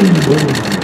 Muy bueno.